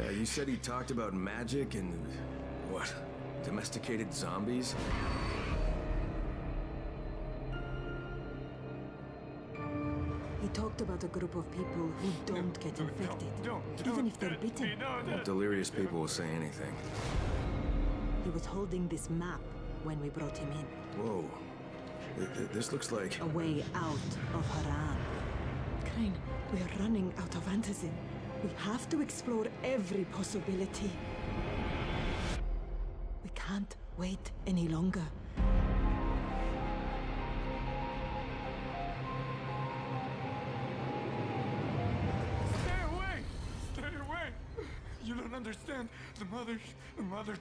Uh, you said he talked about magic and... what? Domesticated zombies? He talked about a group of people who don't get infected, even if they're bitten. Well, delirious people will say anything. He was holding this map when we brought him in. Whoa. Th- th- This looks like... A way out of Haran. Crane, we are running out of antizin. We have to explore every possibility. We can't wait any longer. Stay away! Stay away! You don't understand. The mothers, the mothers.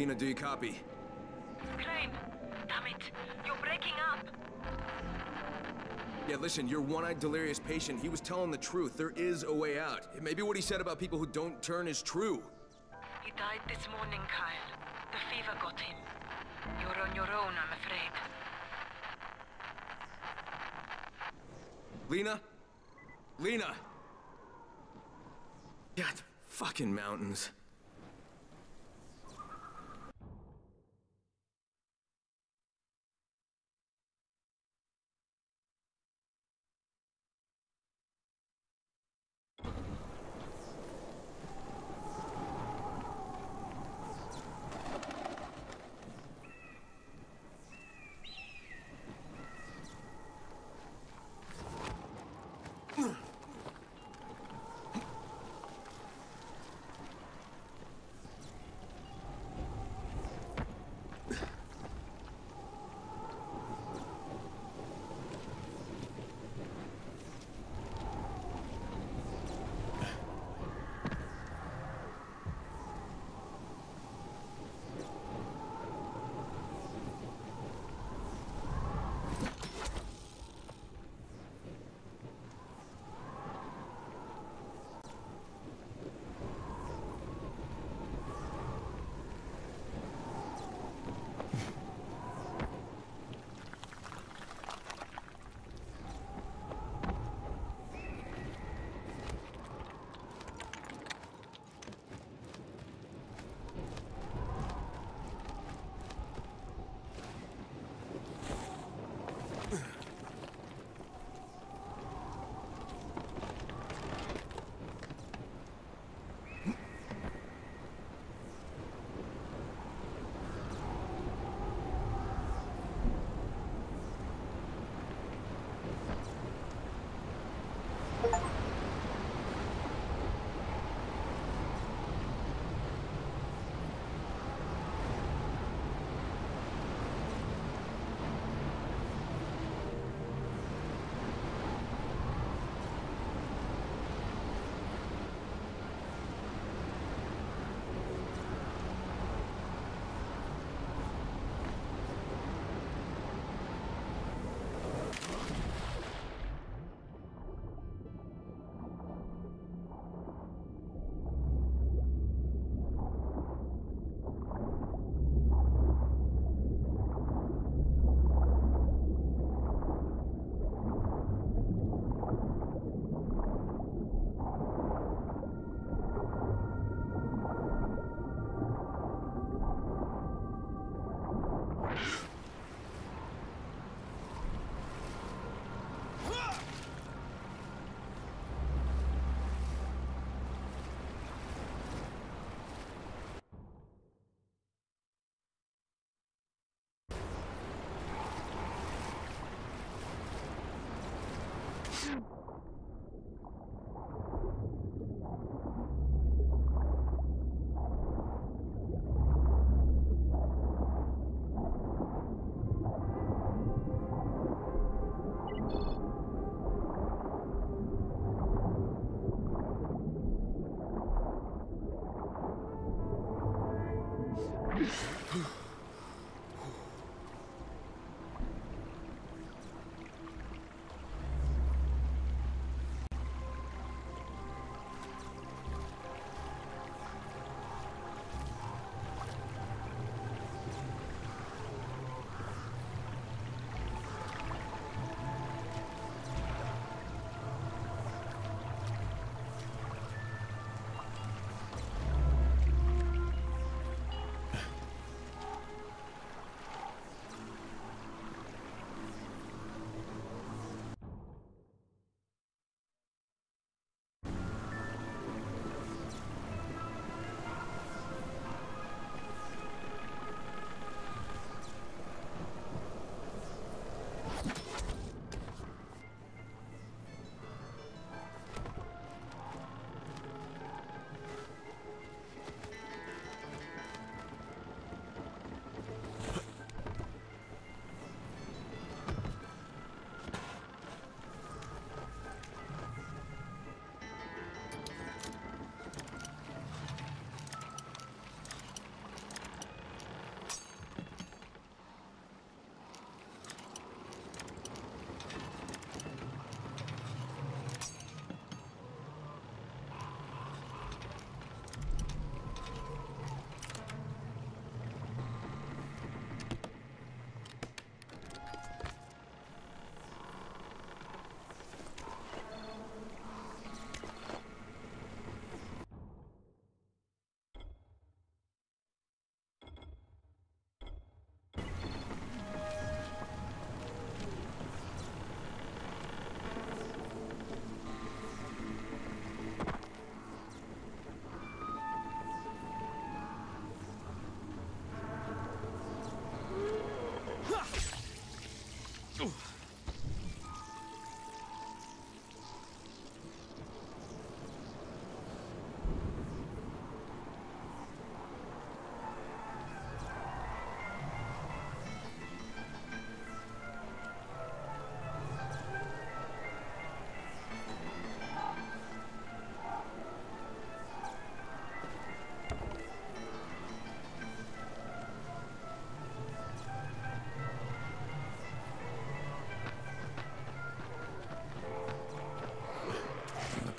Lena, do you copy? Crane, damn it, you're breaking up. Yeah, listen, your one-eyed delirious patient, he was telling the truth. There is a way out. Maybe what he said about people who don't turn is true. He died this morning, Kyle. The fever got him. You're on your own, I'm afraid. Lena? Lena! God, Fucking mountains.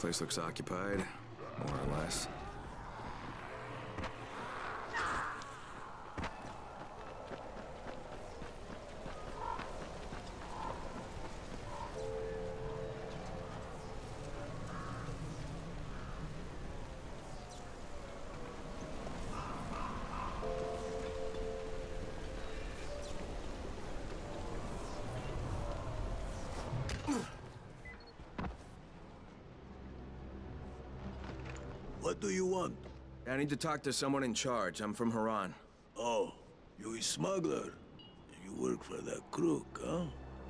Place looks occupied, more or less. What do you want? I need to talk to someone in charge. I'm from Haran. Oh, you a smuggler? You work for that crook, huh?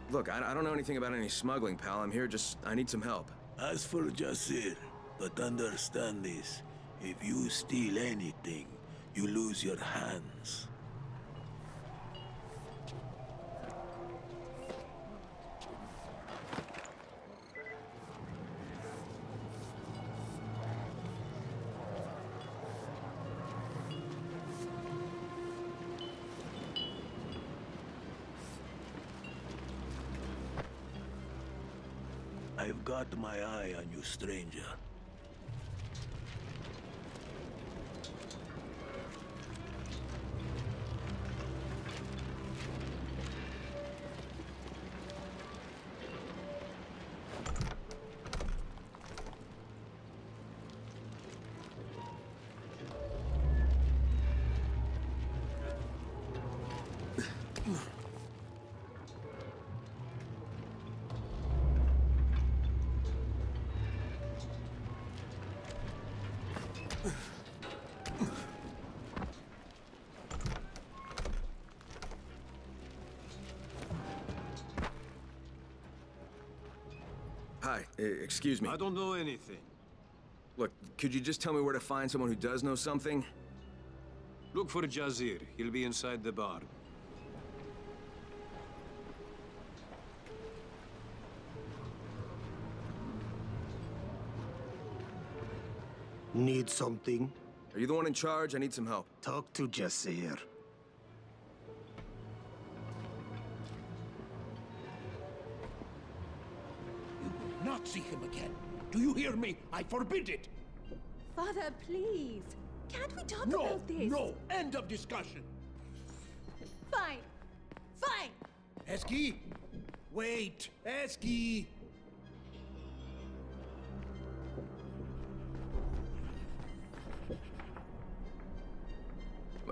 Look, I, I don't know anything about any smuggling, pal. I'm here just... I need some help. As for Jasir, but understand this. If you steal anything, you lose your hands. My eye on you, stranger. Hi, Uh, excuse me. I don't know anything. Look, could you just tell me where to find someone who does know something? Look for Jasir. He'll be inside the bar. Need something? Are you the one in charge? I need some help. Talk to Jasir. Hear me? I forbid it. Father, please. Can't we talk No, about this? no. End of discussion. Fine. Fine. Eski, wait. Eski.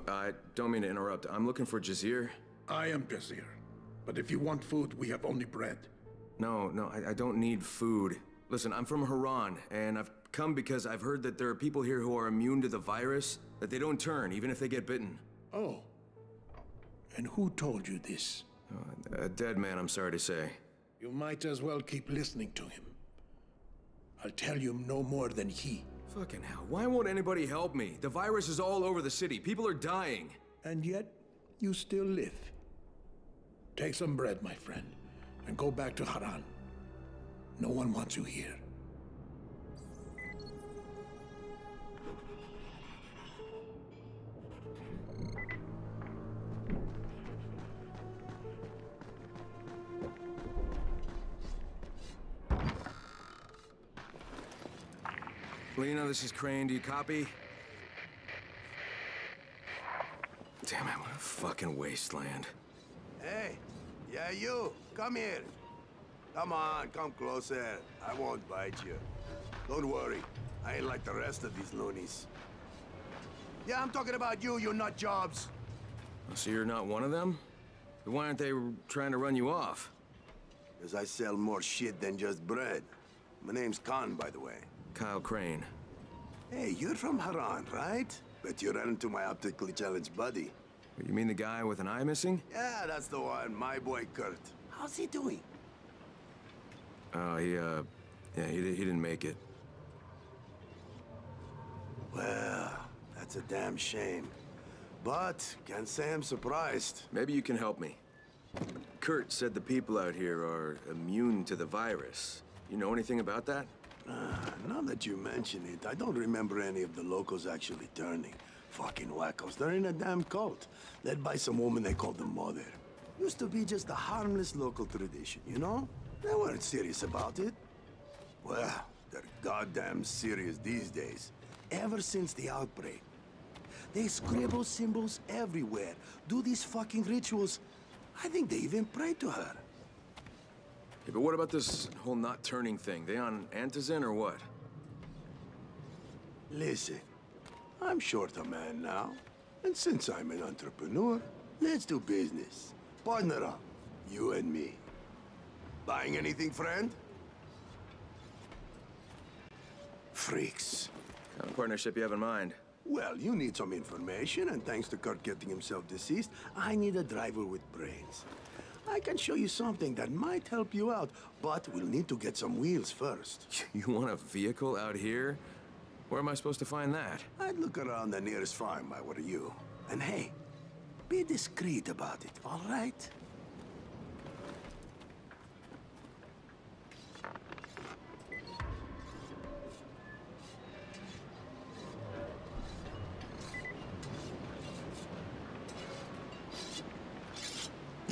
I don't mean to interrupt. I'm looking for Jasir. I am Jasir. But if you want food, we have only bread. No, no, I, I don't need food. Listen, I'm from Haran, and I've come because I've heard that there are people here who are immune to the virus, that they don't turn, even if they get bitten. Oh. And who told you this? Uh, a dead man, I'm sorry to say. You might as well keep listening to him. I'll tell you no more than he. Fucking hell, why won't anybody help me? The virus is all over the city. People are dying. And yet, you still live. Take some bread, my friend, and go back to Haran. No one wants you here. Lena, this is Crane. Do you copy? Damn it, what a fucking wasteland. Hey, yeah, you. Come here. Come on, come closer. I won't bite you. Don't worry. I ain't like the rest of these loonies. Yeah, I'm talking about you, you nut jobs. Oh, so you're not one of them? Then Why aren't they trying to run you off? Because I sell more shit than just bread. My name's Khan, by the way. Kyle Crane. Hey, you're from Haran, right? Bet you ran into my optically challenged buddy. You mean the guy with an eye missing? Yeah, that's the one, my boy Kurt. How's he doing? Oh, he, uh, yeah, he, he didn't make it. Well, that's a damn shame. But, can't say I'm surprised. Maybe you can help me. Kurt said the people out here are immune to the virus. You know anything about that? Now that you mention it, I don't remember any of the locals actually turning. Fucking wackos. They're in a damn cult, led by some woman they call the Mother. Used to be just a harmless local tradition, you know? They weren't serious about it. Well, They're goddamn serious these days. Ever since the outbreak. They scribble symbols everywhere, do these fucking rituals. I think they even pray to her. Yeah, but what about this whole not turning thing? They on Antizin or what? Listen, I'm short a man now. And since I'm an entrepreneur, let's do business. Partner up, you and me. Buying anything, friend? Freaks. Kind of partnership you have in mind? Well, you need some information, and thanks to Kurt getting himself deceased, I need a driver with brains. I can show you something that might help you out, but we'll need to get some wheels first. You want a vehicle out here? Where am I supposed to find that? I'd look around the nearest farm, I were you. And hey, be discreet about it, all right?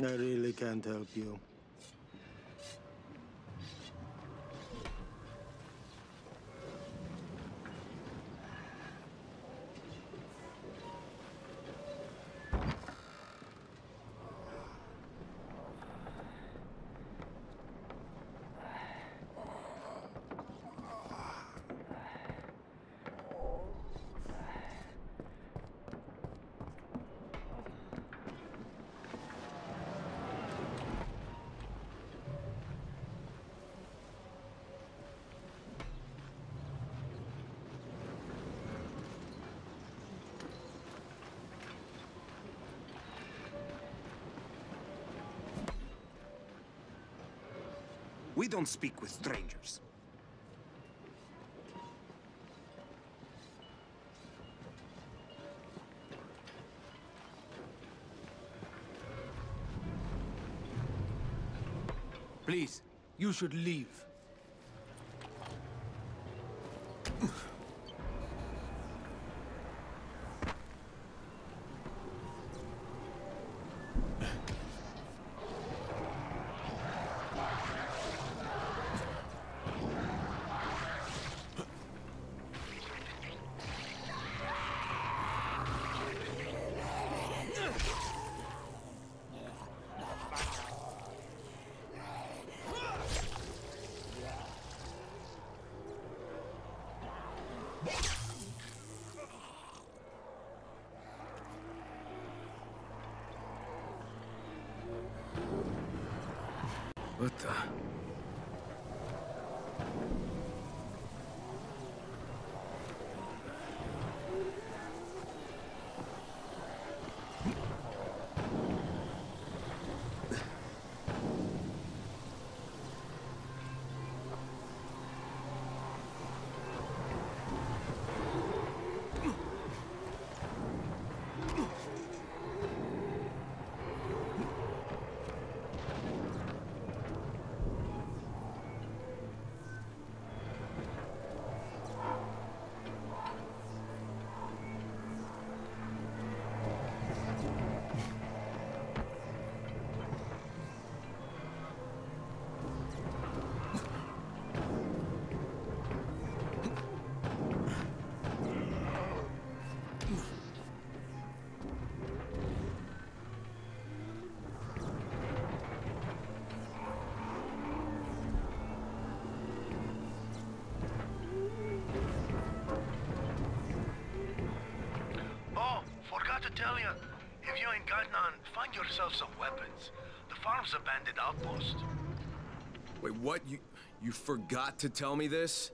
I really can't help you. We don't speak with strangers. Please, you should leave. What the? To tell you. If you ain't got none, find yourself some weapons. The farm's a abandoned outpost. Wait, what? You you forgot to tell me this?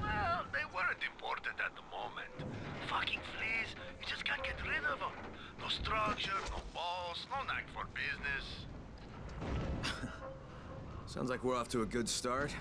Well, they weren't important at the moment. Fucking fleas, you just can't get rid of them. No structure, no balls, no knack for business. Sounds like we're off to a good start.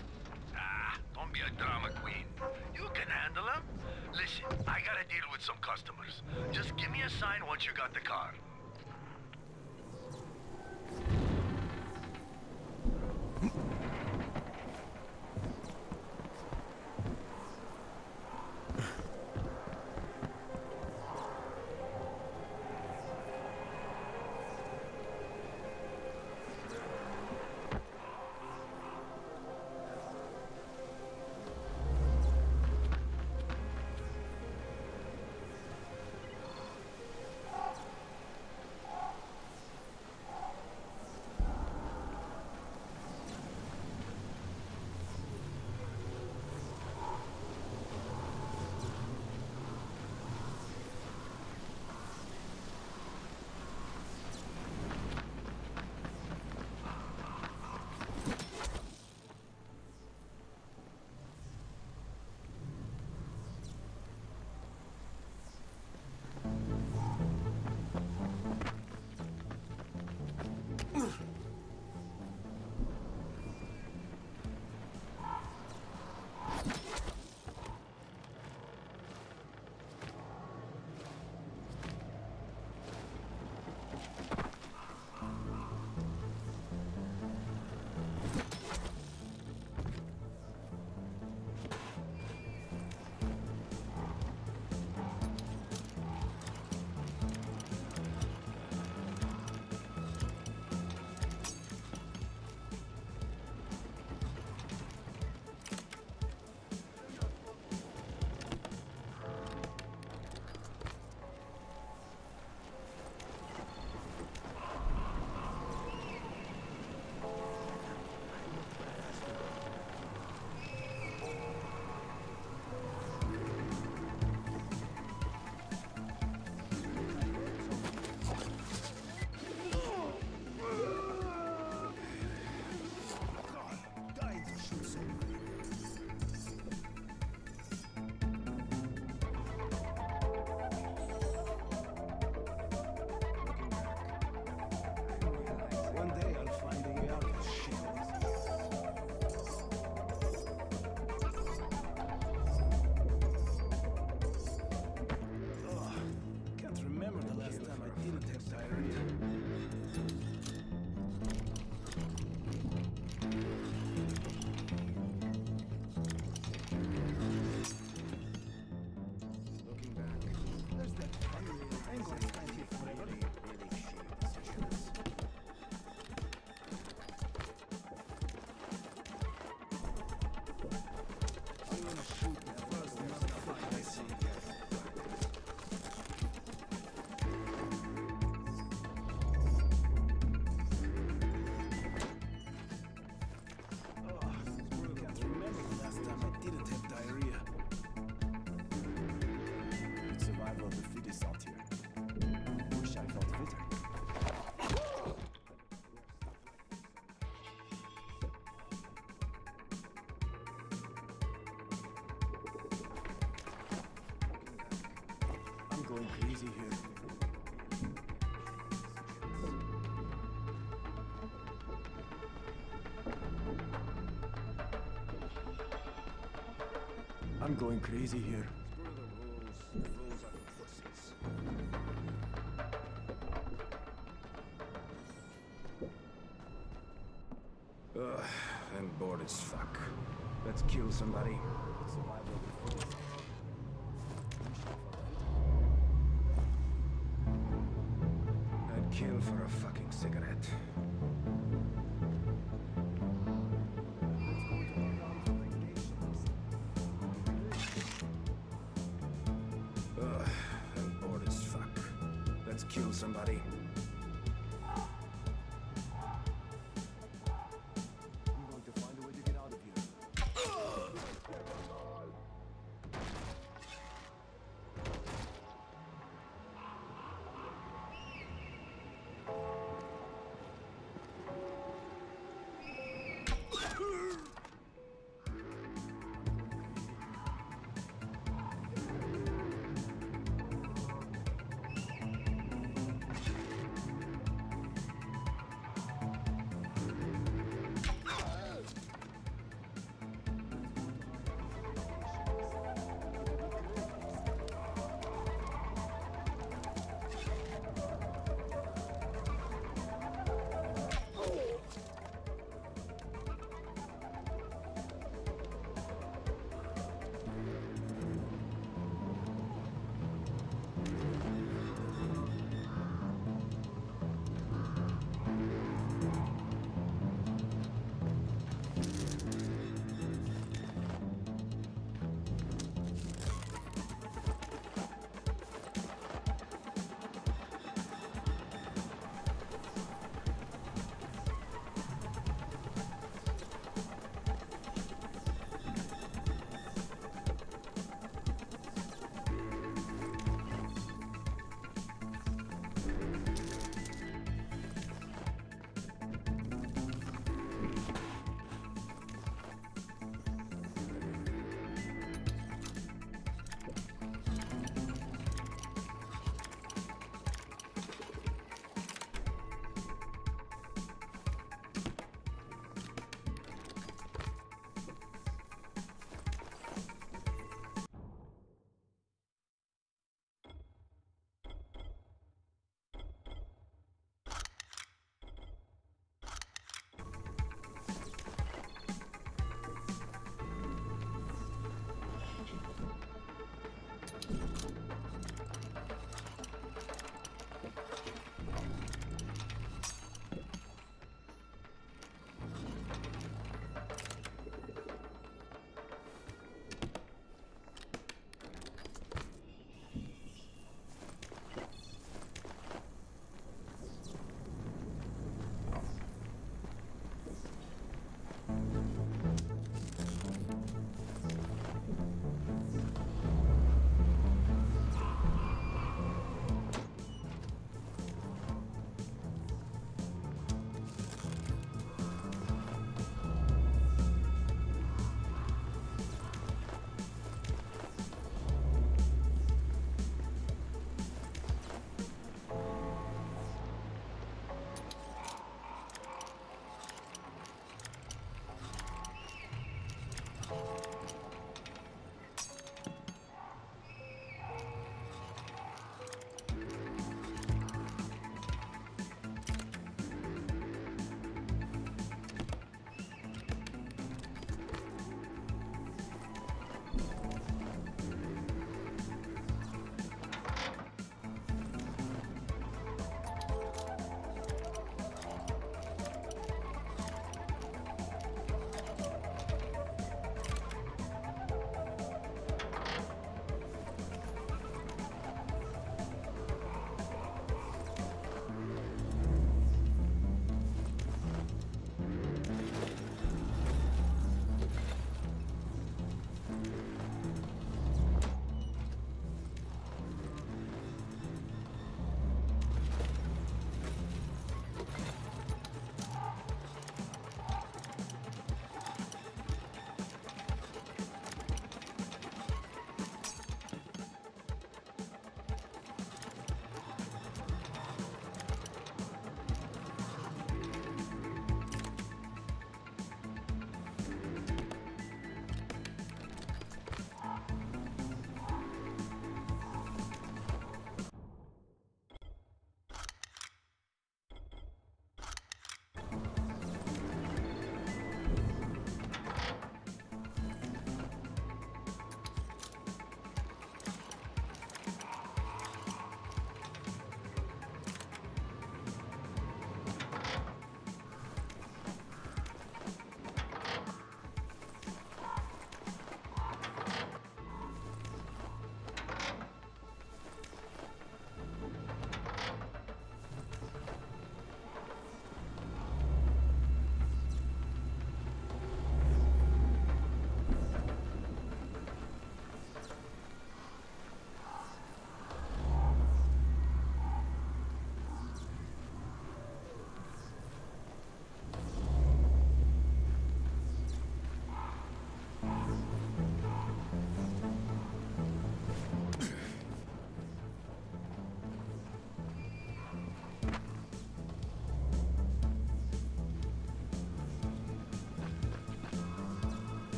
easy here. I'm going crazy here.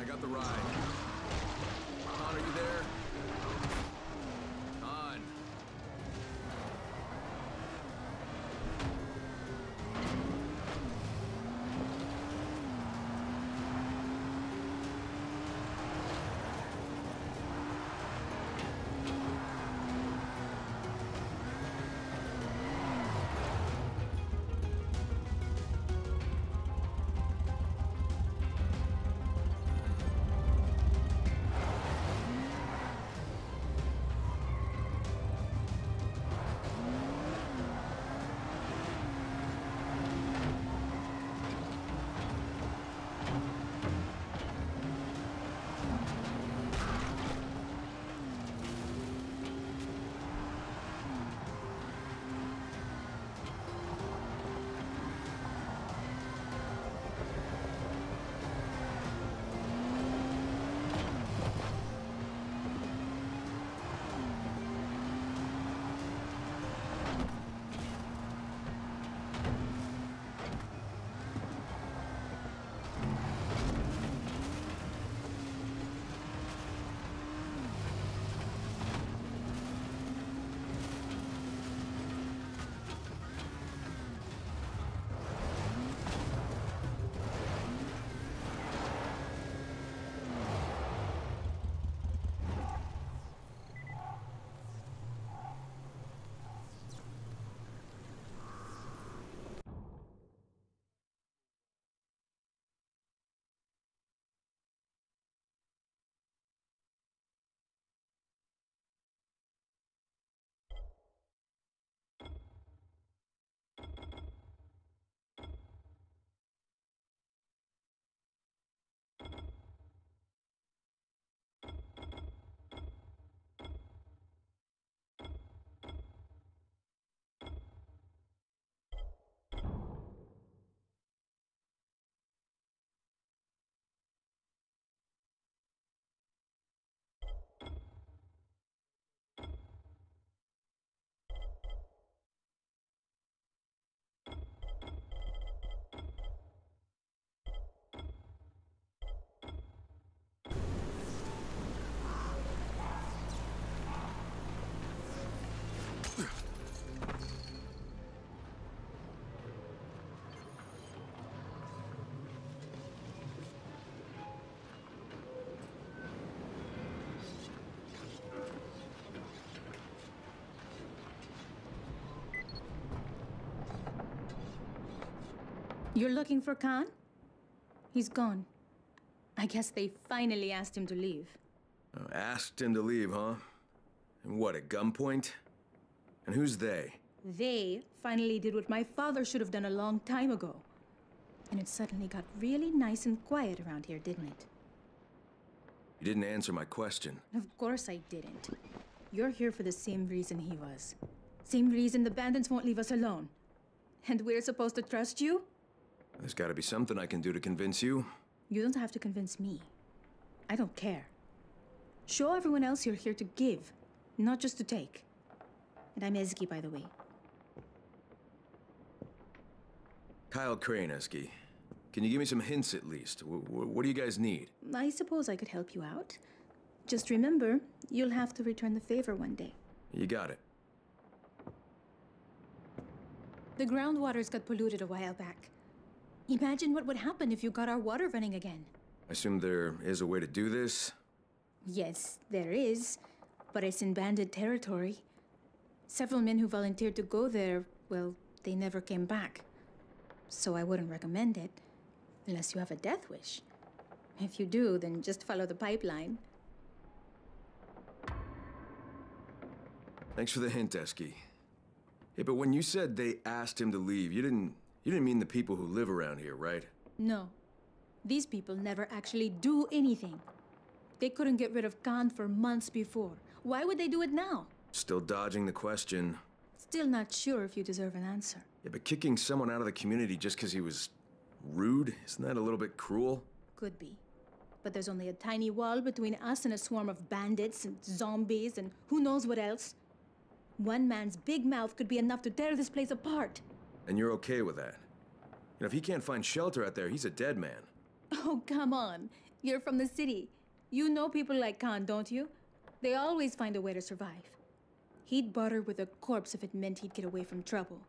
I got the ride. You're looking for Khan? He's gone. I guess they finally asked him to leave. Oh, asked him to leave, huh? And what, at gunpoint? And who's they? They finally did what my father should have done a long time ago. And it suddenly got really nice and quiet around here, didn't it? You didn't answer my question. Of course I didn't. You're here for the same reason he was. Same reason the bandits won't leave us alone. And we're supposed to trust you? There's gotta be something I can do to convince you. You don't have to convince me. I don't care. Show everyone else you're here to give, not just to take. And I'm Ezgi, by the way. Kyle Crane, Ezgi. Can you give me some hints at least? W what do you guys need? I suppose I could help you out. Just remember, you'll have to return the favor one day. You got it. The groundwaters got polluted a while back. Imagine what would happen if you got our water running again. I assume there is a way to do this? Yes, there is, but it's in bandit territory. Several men who volunteered to go there, well, they never came back. So I wouldn't recommend it, unless you have a death wish. If you do, then just follow the pipeline. Thanks for the hint, Ezgi. Yeah, but when you said they asked him to leave, you didn't you didn't mean the people who live around here, right? No. These people never actually do anything. They couldn't get rid of Khan for months before. Why would they do it now? Still dodging the question. Still not sure if you deserve an answer. Yeah, but kicking someone out of the community just because he was rude, isn't that a little bit cruel? Could be. But there's only a tiny wall between us and a swarm of bandits and zombies and who knows what else. One man's big mouth could be enough to tear this place apart. And you're okay with that? You know, if he can't find shelter out there, he's a dead man. Oh, come on. You're from the city. You know people like Khan, don't you? They always find a way to survive. He'd barter with a corpse if it meant he'd get away from trouble.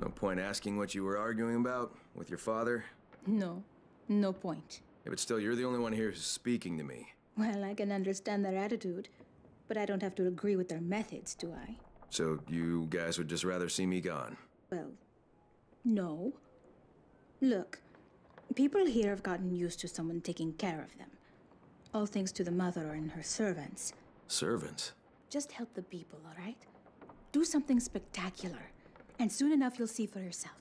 No point asking what you were arguing about with your father? No, no point. Yeah, but still, you're the only one here who's speaking to me. Well, I can understand their attitude, but I don't have to agree with their methods, do I? So you guys would just rather see me gone? Well, no. Look, people here have gotten used to someone taking care of them. All thanks to the mother and her servants. Servants? Just help the people, all right? Do something spectacular, and soon enough you'll see for yourself.